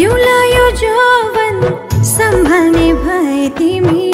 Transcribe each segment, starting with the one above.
्युलाय जोवन सम्भने तिमी।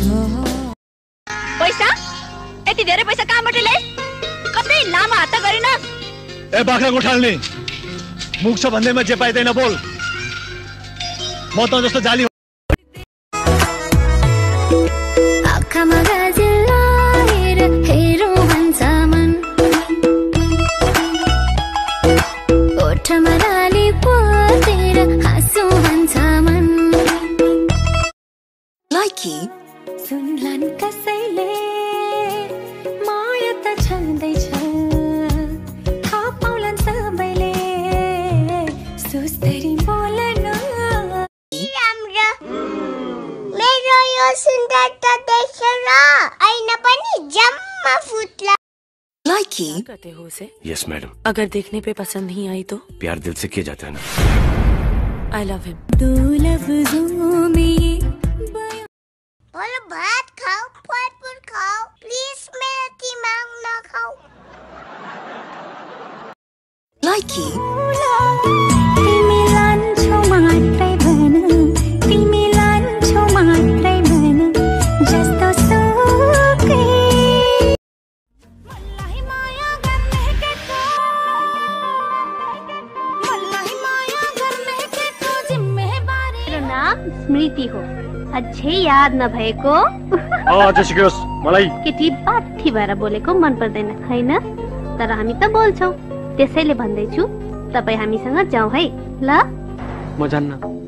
यति धेरै पैसा कहाँबाट ल्याइस् कतै लामो हात गरेन? ए बाख्रा गोठाल्ने मुख छ भन्दैमा जे पाइँदैन बोल। म त जस्तो जाली करते हो उसे यस मैडम अगर देखने पे पसंद नहीं आई तो प्यार दिल से किया जाता है ना आई लव हिम दो बोलो भात खाओ फलफुल खाओ प्लिज मेरो दिमाग नखाओ लाइकी नाम स्मृति हो। अझै याद नभएको? मलाई। केटी बाठी भएर बोलेको मन पर्दैन होइन? तर हामी त बोल्छौँ। त्यसैले भन्दैछु तपाईँ हामीसँग जाउँ है। ल? म जान्न।